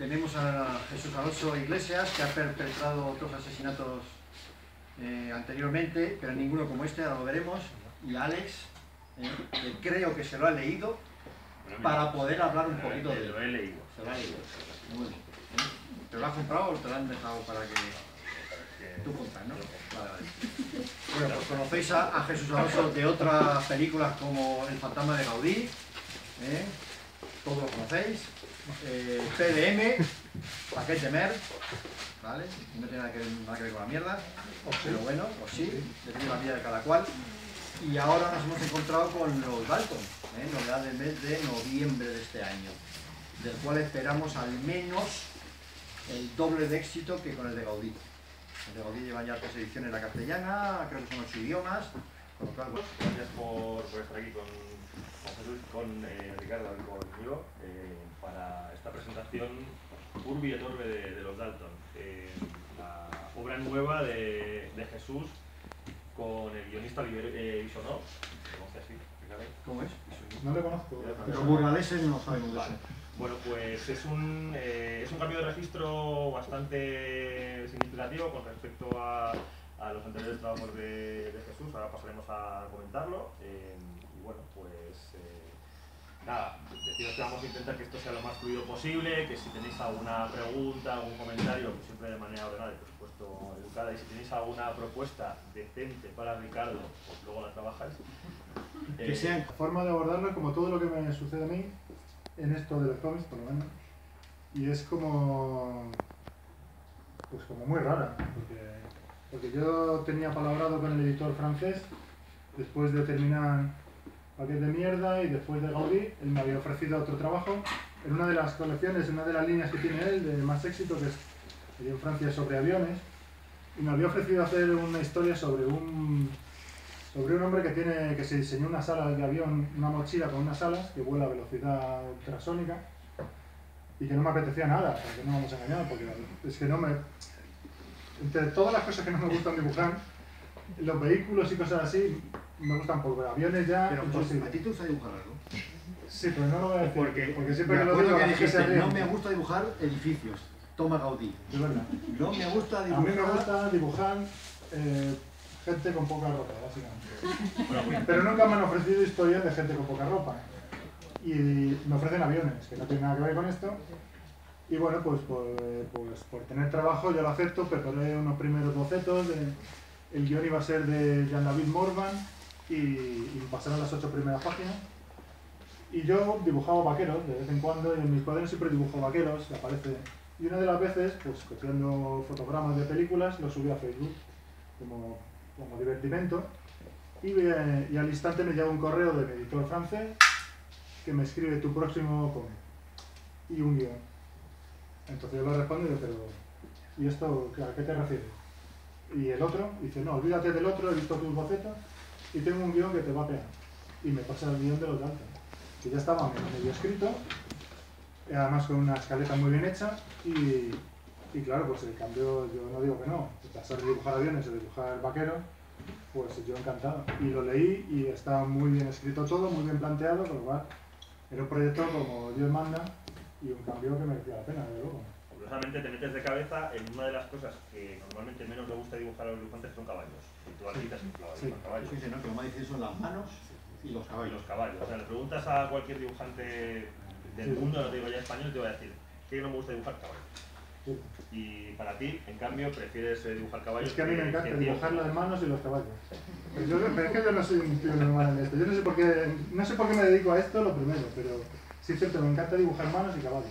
tenemos a Jesús Alonso Iglesias, que ha perpetrado otros asesinatos eh, anteriormente, pero ninguno como este, ahora lo veremos, y Alex, eh, que creo que se lo ha leído, para poder hablar un poquito de él. Lo he leído. Se lo ha leído. Muy bien. ¿eh? ¿Te lo has comprado o te lo han dejado para que tú compras, no? Vale, vale. Bueno, pues conocéis a, a Jesús Alonso de otras películas como El fantasma de Gaudí, ¿eh? Todos lo conocéis, eh, PDM, Paquete Mer, ¿vale? No tiene nada que, nada que ver con la mierda, pero bueno, pues sí, depende de la vida de cada cual. Y ahora nos hemos encontrado con los Dalton, ¿eh? novedad del mes de noviembre de este año, del cual esperamos al menos el doble de éxito que con el de Gaudí. El de Gaudí lleva ya tres ediciones en la castellana, creo que son ocho idiomas, con lo cual, Gracias por, por estar aquí con, con eh, Ricardo y conmigo eh, para esta presentación Urbi et Orbe de, de los Dalton. Eh, la obra nueva de, de Jesús con el guionista Oliver eh. ¿cómo es? No le conozco. Los burgaleses no sabemos de Vale. eso. Bueno, pues es un, eh, es un cambio de registro bastante significativo con respecto a, a los anteriores trabajos de, de Jesús. Ahora pasaremos a comentarlo. eh, y bueno, pues eh, nada, deciros que vamos a intentar que esto sea lo más fluido posible, que si tenéis alguna pregunta, algún comentario, siempre de manera ordenada y por supuesto educada, y si tenéis alguna propuesta decente para Ricardo, pues luego la trabajáis. Que La forma de abordarlo como todo lo que me sucede a mí, en esto de los cómics por lo menos, y es como, pues como muy rara, porque, porque yo tenía palabrado con el editor francés, después de terminar Paquete de Mierda y después de Gaudí, él me había ofrecido otro trabajo. En una de las colecciones, en una de las líneas que tiene él de más éxito, que es en Francia sobre aviones, y me había ofrecido hacer una historia sobre un sobre un hombre que tiene que se diseñó una sala de avión, una mochila con unas alas que vuela a velocidad ultrasónica y que no me apetecía nada, porque no vamos a engañar, porque es que no me entre todas las cosas que no me gustan dibujar, los vehículos y cosas así me gustan por aviones ya, Pero imposible. ¿a ti te gusta dibujar algo? Sí, pero no lo voy a decir, Porque- porque, siempre Me que lo acuerdo digo que dijiste, ríe. no me gusta dibujar edificios. Toma Gaudí. De verdad. No me gusta A dibujar... mí me gusta dibujar eh, gente con poca ropa, básicamente. Pero nunca me han ofrecido historias de gente con poca ropa. Y me ofrecen aviones, que no tienen nada que ver con esto. Y bueno, pues por, pues por tener trabajo yo lo acepto, preparé unos primeros bocetos. de- el guion iba a ser de Jean-David Morvan y, y pasaron las ocho primeras páginas. Y yo dibujaba vaqueros de vez en cuando, y en mis cuadernos siempre dibujo vaqueros, que aparece. Y una de las veces, pues copiando fotogramas de películas, lo subí a Facebook como, como divertimento. Y, eh, y al instante me llega un correo de mi editor francés que me escribe tu próximo cómic y un guion. Entonces yo le respondo y digo, pero ¿y esto a qué te refieres? Y el otro dice, no, olvídate del otro, he visto tus bocetos y tengo un guion que te va a pegar. Y me pasa el guion de los Dalton, que ya estaba medio escrito, además con una escaleta muy bien hecha y, y claro, pues el cambio, yo no digo que no, pasar de dibujar aviones a dibujar vaqueros, pues yo encantado. Y lo leí y está muy bien escrito todo, muy bien planteado, con lo cual era un proyecto como Dios manda y un cambio que merecía la pena, desde luego. Curiosamente te metes de cabeza en una de las cosas que normalmente menos le gusta dibujar a los dibujantes que son caballos. Y tú aquí te has inflado Sí. con caballos. Dice, ¿no? Que lo más difícil son las manos y los Y caballos. los caballos. O sea, le preguntas a cualquier dibujante del Sí. mundo, no te digo ya español, y te va a decir que no me gusta dibujar caballos. Sí. Y para ti, en cambio, prefieres eh, dibujar caballos. Es que a mí me encanta dibujar las manos y los caballos. Pero, yo, pero es que yo no soy un tío normal en esto. Yo no sé por qué, no sé por qué me dedico a esto, lo primero, pero sí es cierto, me encanta dibujar manos y caballos.